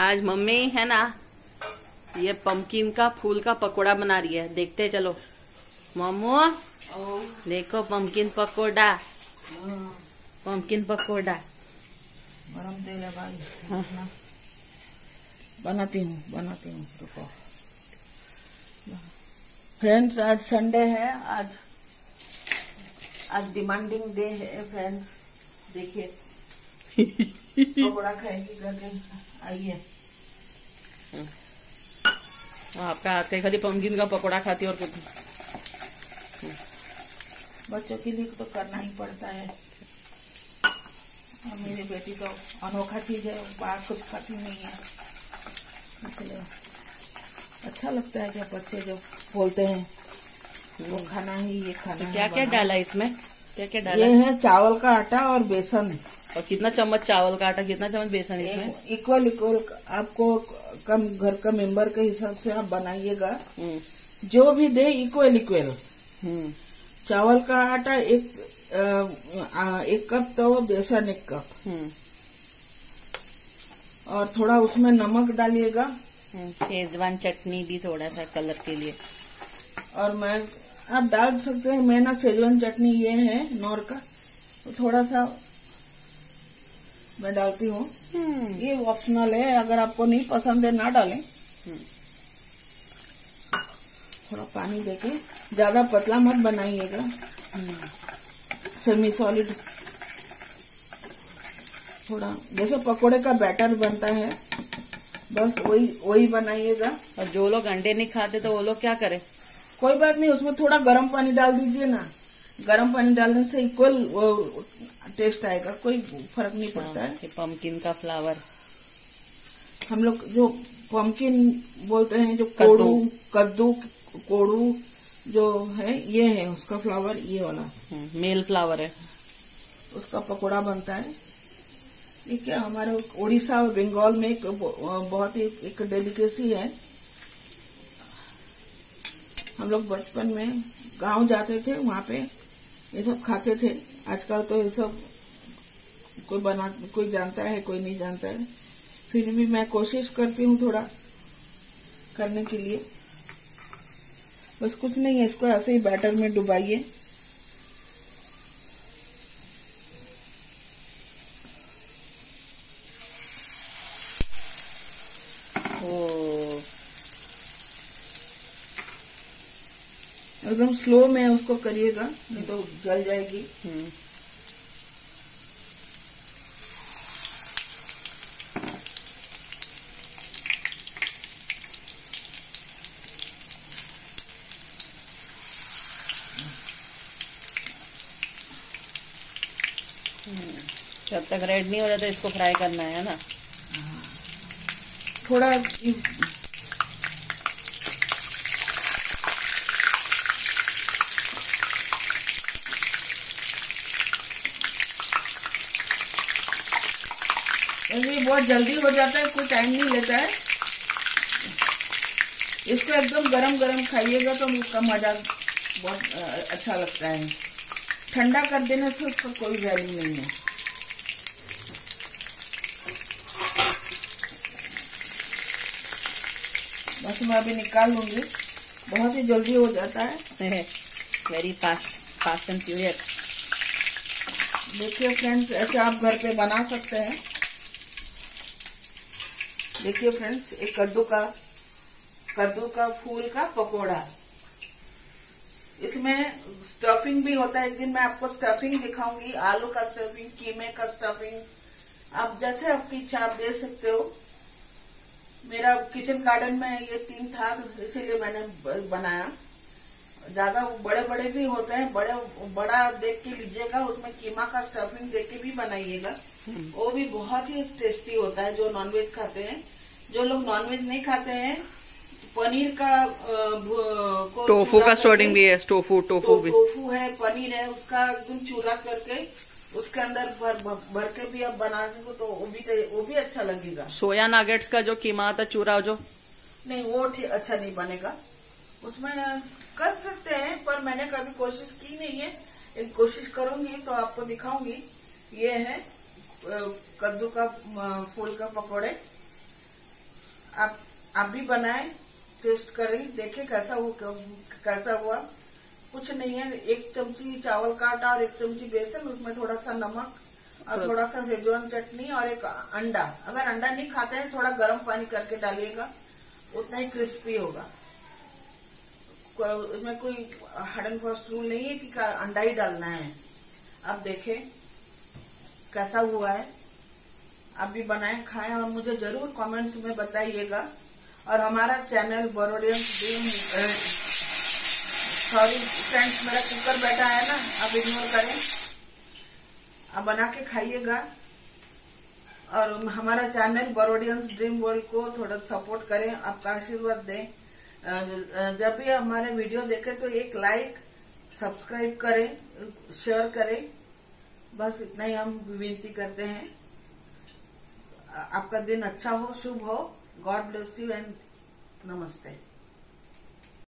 आज मम्मी है ना, ये पंपकिन का फूल का पकोड़ा बना रही है। देखते चलो। मम्मू देखो पंपकिन पकोड़ा। पंपकिन पकोड़ा। गरम तेल। बनाती हूँ बनाती हूँ, रुको। फ्रेंड्स आज संडे है, आज आज डिमांडिंग डे है फ्रेंड्स देखिए। पकौड़ा खाएगी आइए। आपका हाथ खाली का पकोड़ा खाती और कुछ। बच्चों के लिए तो करना ही पड़ता है। और मेरी बेटी तो अनोखा चीज़ है बाहर कुछ खाती नहीं है। इसलिए अच्छा लगता है जब बच्चे जो बोलते हैं वो खाना ही ये खाना तो क्या क्या। डाला इसमें? क्या क्या डाला? ये है चावल का आटा और बेसन। और कितना चम्मच चावल का आटा कितना चम्मच बेसन इसमें? इक्वल इक्वल आपको कम घर का मेंबर के हिसाब से आप बनाइएगा। हम्म, जो भी दे इक्वल इक्वल हम्म, चावल का आटा एक आ, एक कप तो बेसन एक कप। हम्म, और थोड़ा उसमें नमक डालिएगा। शेजवान चटनी भी थोड़ा सा कलर के लिए। और मैं आप डाल सकते हैं मैं ना सेजवान चटनी ये है नौर का। थोड़ा सा मैं डालती हूँ। हम्म, ये ऑप्शनल है अगर आपको नहीं पसंद है ना डालें। थोड़ा पानी देके ज़्यादा पतला मत बनाइएगा। सेमी सॉलिड थोड़ा जैसे पकोड़े का बैटर बनता है बस वही वही बनाइएगा। और जो लोग अंडे नहीं खाते तो वो लोग क्या करें? कोई बात नहीं उसमें थोड़ा गर्म पानी डाल दीजिए ना। गर्म पानी डालने से इक्वल वो टेस्ट आएगा कोई फ़र्क नहीं पड़ता है। ये पंपकिन का फ्लावर हम लोग जो पम्पकिन बोलते हैं जो कोड़ू कद्दू कोड़ू जो है ये है उसका फ्लावर ये वाला। मेल फ्लावर है। उसका पकोड़ा बनता है। ये क्या हमारे उड़ीसा और बंगाल में एक बहुत ही एक डेलिकेसी है। हम लोग बचपन में गाँव जाते थे वहाँ पे ये सब खाते थे। आजकल तो ये सब कोई बना, कोई जानता है, कोई नहीं जानता है। फिर भी मैं कोशिश करती हूँ थोड़ा करने के लिए। बस कुछ नहीं है, इसको ऐसे ही बैटर में डुबाइए। ओ। एकदम स्लो में उसको करिएगा नहीं तो जल जाएगी। हम्म, जब तक रेड नहीं हो जाता इसको फ्राई करना है ना? थोड़ा ये बहुत जल्दी हो जाता है कोई टाइम नहीं लेता है। इसको एकदम गरम गरम खाइएगा तो उसका मज़ा बहुत अच्छा लगता है। ठंडा कर देने से उसका कोई वैल्यू नहीं है। बस मैं अभी निकाल लूँगी। बहुत ही जल्दी हो जाता है। Very fast fast and furious देखिए फ्रेंड्स ऐसे आप घर पे बना सकते हैं। देखिए फ्रेंड्स एक कद्दू का कद्दू का फूल का पकोड़ा। इसमें स्टफिंग भी होता है। एक दिन मैं आपको स्टफिंग दिखाऊँगी, आलू का स्टफिंग कीमे का स्टफिंग आप जैसे आपकी इच्छा, आप दे सकते हो। मेरा किचन गार्डन में ये तीन था, इसीलिए मैंने बनाया। ज़्यादा बड़े बड़े भी होते हैं बड़े बड़ा देख के लीजिएगा उसमें कीमा का स्टफिंग देख के भी बनाइएगा। वो भी बहुत ही टेस्टी होता है जो नॉनवेज खाते हैं। जो लोग नॉनवेज नहीं खाते हैं पनीर का को टोफू का स्टोरिंग भी है टोफू टोफू भी। टोफू है पनीर है उसका एकदम चूरा करके उसके अंदर भर भर के भी आप बना सको तो वो भी वो भी अच्छा लगेगा। सोया नागेट्स का जो कीमा आता चूरा जो। नहीं वो अच्छा नहीं बनेगा। उसमें कर सकते हैं पर मैंने कभी कोशिश की नहीं है। एक कोशिश करूँगी तो आपको दिखाऊँगी। ये है कद्दू का फूल का पकौड़े। आप आप भी बनाए टेस्ट करें देखें कैसा हुआ कैसा हुआ। कुछ नहीं है एक चमची चावल का आटा और एक चमची बेसन उसमें थोड़ा सा नमक और थोड़ा सा सेजवान चटनी और एक अंडा। अगर अंडा नहीं खाते हैं थोड़ा गर्म पानी करके डालिएगा उतना ही क्रिस्पी होगा। इसमें कोई हार्ड एंड फास्ट रूल नहीं है कि अंडा ही डालना है। अब देखें, कैसा हुआ है। आप भी बनाए, खाएँ और मुझे ज़रूर कमेंट्स में बताइएगा। और हमारा चैनल बोरोडियन सॉरी फ्रेंड्स मेरा कुकर बैठा है ना, आप इग्नोर करें। आप बना के खाइएगा। और हमारा चैनल बरोडियंस ड्रीम वर्ल्ड को थोड़ा सपोर्ट करें, आपका आशीर्वाद दें। जब भी हमारे वीडियो देखें तो एक लाइक सब्सक्राइब करें शेयर करें। बस इतना ही हम विनती करते हैं। आपका दिन अच्छा हो, शुभ हो। गॉड ब्लेस यू एंड नमस्ते।